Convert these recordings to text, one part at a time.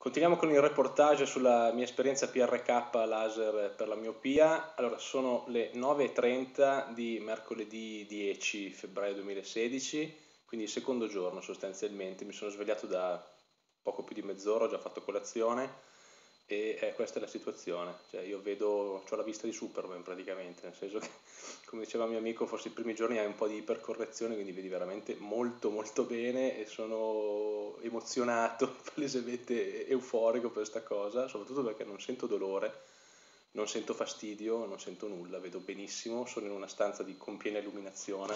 Continuiamo con il reportage sulla mia esperienza PRK laser per la miopia. Allora, sono le 9.30 di mercoledì 10 febbraio 2016, quindi il secondo giorno sostanzialmente. Mi sono svegliato da poco più di mezz'ora, ho già fatto colazione e eh, questa è la situazione. Cioè, io vedo, ho la vista di Superman praticamente, nel senso che, come diceva mio amico, forse i primi giorni hai un po' di ipercorrezione, quindi vedi veramente molto molto bene e sono emozionato, palesemente euforico per questa cosa, soprattutto perché non sento dolore, non sento fastidio, non sento nulla, vedo benissimo, sono in una stanza di, con piena illuminazione,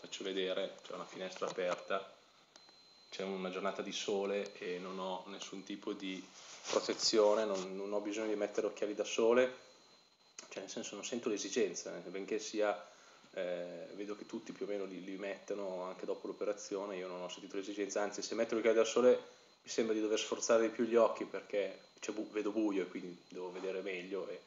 faccio vedere, c'è una finestra aperta, c'è una giornata di sole e non ho nessun tipo di protezione, non, non ho bisogno di mettere occhiali da sole, cioè nel senso non sento l'esigenza, benché sia eh, vedo che tutti più o meno li, li, mettono anche dopo l'operazione, io non ho sentito l'esigenza, anzi se metto gli occhiali da sole mi sembra di dover sforzare di più gli occhi perché bu- vedo buio e quindi devo vedere meglio e,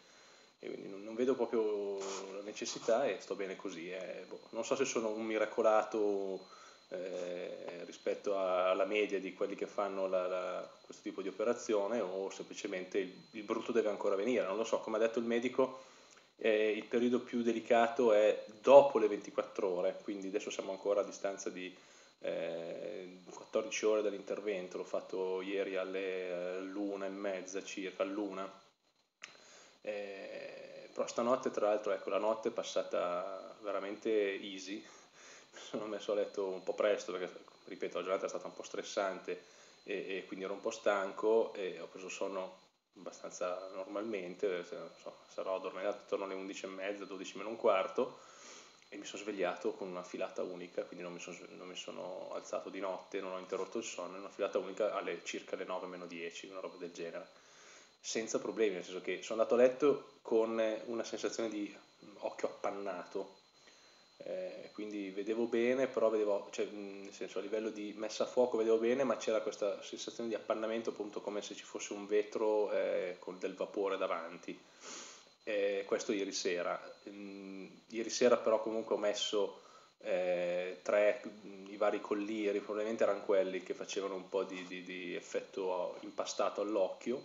e quindi non, non, vedo proprio la necessità e sto bene così. Eh. Boh, non so se sono un miracolato eh, rispetto a, alla media di quelli che fanno la, la, questo tipo di operazione o semplicemente il, il brutto deve ancora venire, non lo so, come ha detto il medico eh, il periodo più delicato è dopo le 24 ore, quindi adesso siamo ancora a distanza di eh, 14 ore dall'intervento, l'ho fatto ieri alle luna e mezza circa, all'una. Eh, però stanotte tra l'altro ecco la notte è passata veramente easy, sono messo a letto un po' presto perché ripeto la giornata è stata un po' stressante e, e quindi ero un po' stanco e ho preso sonno abbastanza normalmente, so, sarò addormentato attorno alle 11.30, 12 meno un quarto e mi sono svegliato con una filata unica, quindi non mi, sono, non mi sono alzato di notte, non ho interrotto il sonno, una filata unica alle circa le 9 meno 10, una roba del genere, senza problemi, nel senso che sono andato a letto con una sensazione di occhio appannato, quindi vedevo bene, però vedevo, cioè, nel senso a livello di messa a fuoco vedevo bene, ma c'era questa sensazione di appannamento appunto come se ci fosse un vetro eh, con del vapore davanti. Eh, questo ieri sera. Ieri sera però comunque ho messo eh, tre, i vari collieri, probabilmente erano quelli che facevano un po' di, di, di effetto impastato all'occhio.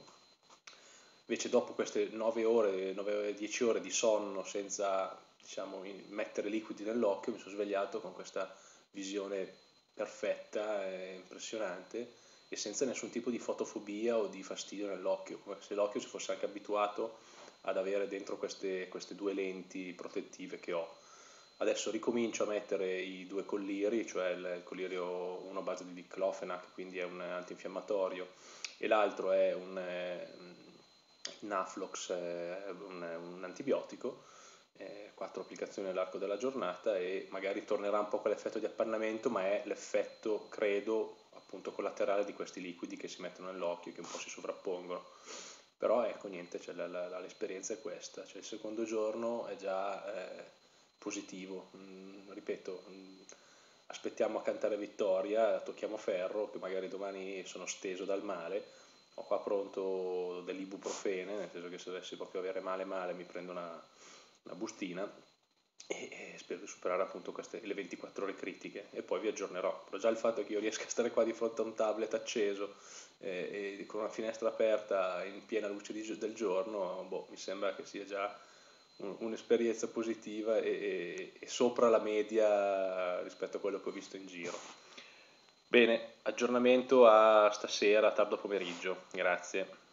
Invece dopo queste 9 ore, 9-10 ore di sonno senza diciamo, mettere liquidi nell'occhio, mi sono svegliato con questa visione perfetta e impressionante e senza nessun tipo di fotofobia o di fastidio nell'occhio, come se l'occhio si fosse anche abituato ad avere dentro queste, queste due lenti protettive che ho. Adesso ricomincio a mettere i due colliri, cioè il collirio uno a base di diclofenac, quindi è un antinfiammatorio, e l'altro è un, un Naflox, un, un antibiotico, eh, quattro applicazioni nell'arco della giornata e magari tornerà un po' quell'effetto di appannamento, ma è l'effetto, credo, appunto collaterale di questi liquidi che si mettono nell'occhio e che un po' si sovrappongono. Però ecco niente, cioè, la, la, l'esperienza è questa, cioè, il secondo giorno è già eh, positivo, mm, ripeto, mm, aspettiamo a cantare vittoria, tocchiamo ferro, che magari domani sono steso dal male, ho qua pronto dell'ibuprofene, nel senso che se dovessi proprio avere male male mi prendo una, una bustina e, spero di superare appunto queste, le 24 ore critiche e poi vi aggiornerò. Però già il fatto che io riesca a stare qua di fronte a un tablet acceso eh, e con una finestra aperta in piena luce di, del giorno, boh, mi sembra che sia già un, un'esperienza positiva e, e, e sopra la media rispetto a quello che ho visto in giro. Bene, aggiornamento a stasera, tardo pomeriggio, grazie.